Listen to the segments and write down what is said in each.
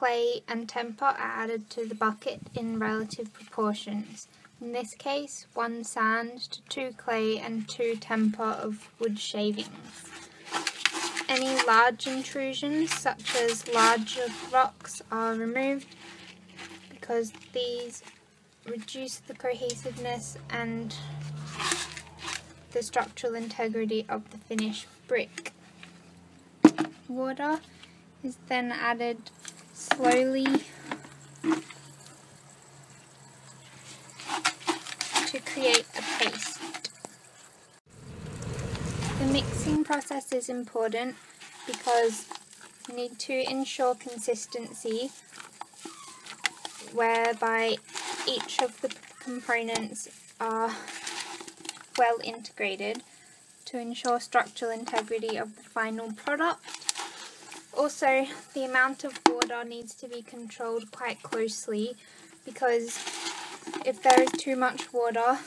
clay and temper are added to the bucket in relative proportions. In this case, one sand to two clay and two temper of wood shavings. Any large intrusions, such as larger rocks, are removed because these reduce the cohesiveness and the structural integrity of the finished brick. Water is then added slowly to create a paste. The mixing process is important because you need to ensure consistency whereby each of the components are well integrated to ensure structural integrity of the final product. Also, the amount of water needs to be controlled quite closely because if there is too much water,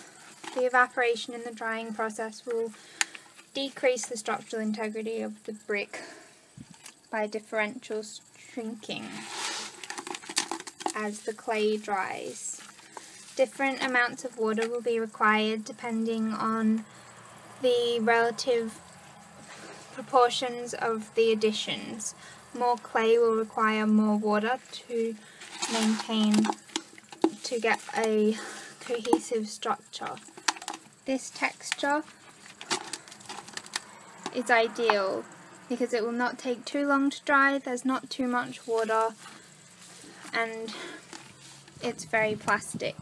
the evaporation in the drying process will decrease the structural integrity of the brick by differential shrinking as the clay dries. Different amounts of water will be required depending on the relative proportions of the additions. More clay will require more water to maintain, to get a cohesive structure. This texture is ideal because it will not take too long to dry, there's not too much water and it's very plastic.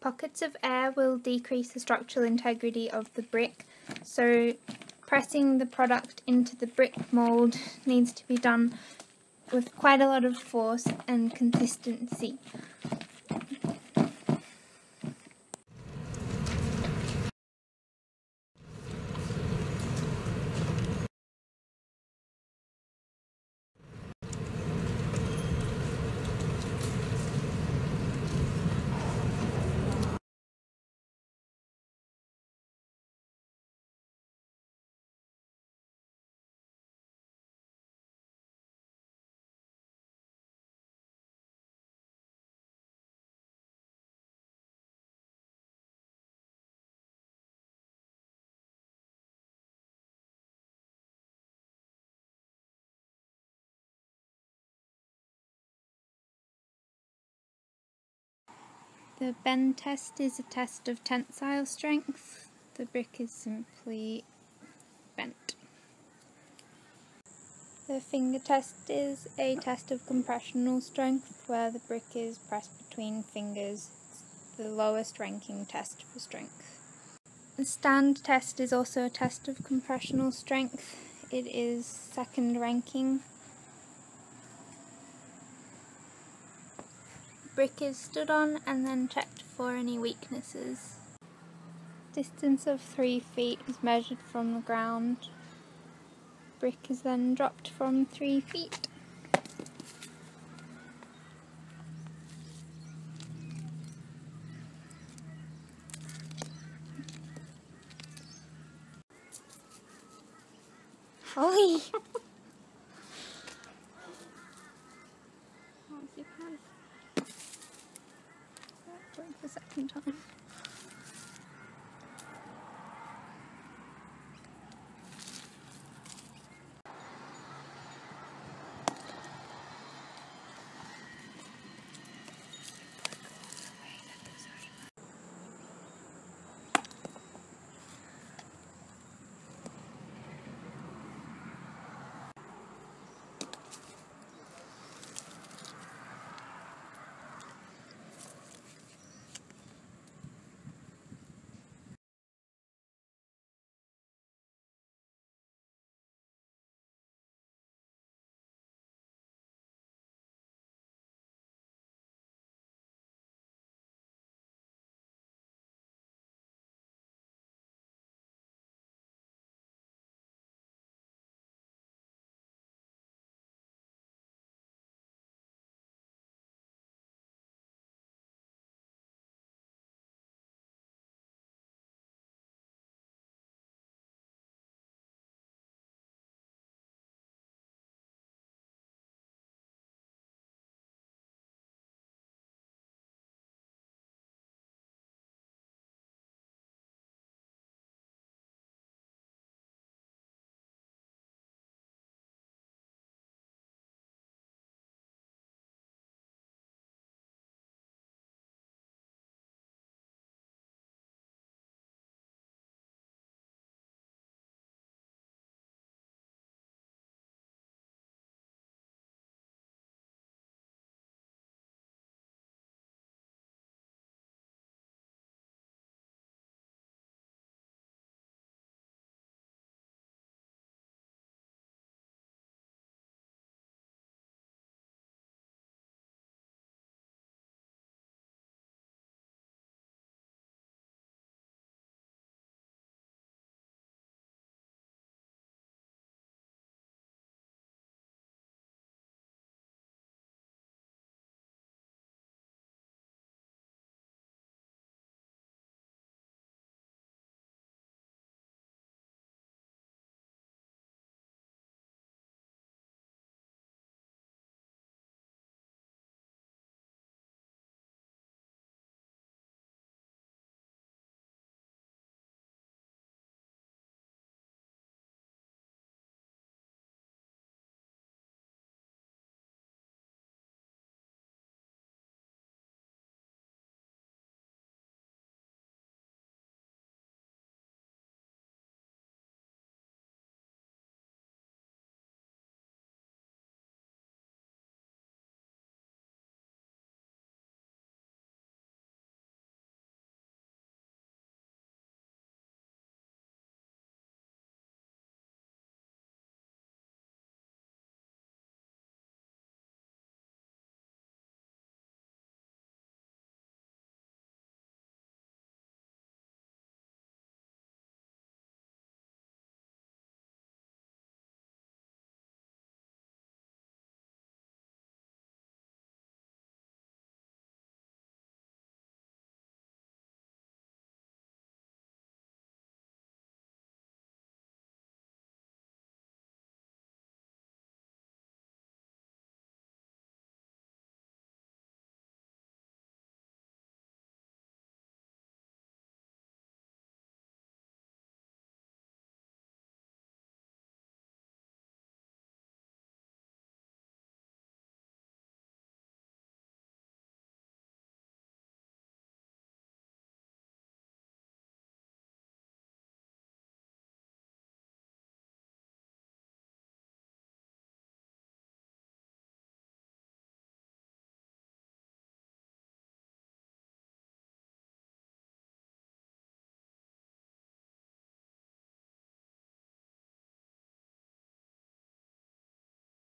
Pockets of air will decrease the structural integrity of the brick so pressing the product into the brick mould needs to be done with quite a lot of force and consistency. The bend test is a test of tensile strength. The brick is simply bent. The finger test is a test of compressional strength where the brick is pressed between fingers. The lowest ranking test for strength. The stand test is also a test of compressional strength. It is second ranking brick is stood on and then checked for any weaknesses. Distance of 3 feet is measured from the ground. Brick is then dropped from 3 feet. Holly!